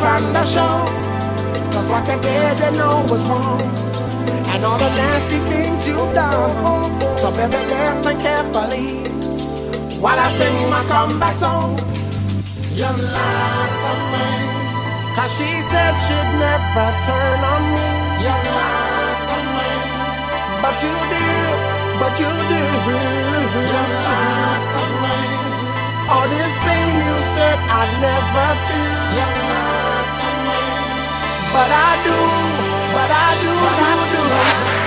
run the show. Cause what you did, you know was wrong. And all the nasty things you've done. So baby, listen carefully while I sing my comeback song. You lied to me. Cause she said she'd never turn on me. You lied to me. But you did, but you did. You lied to me. All this pain you said I never feel. You lied. But I do, but I do, but I do.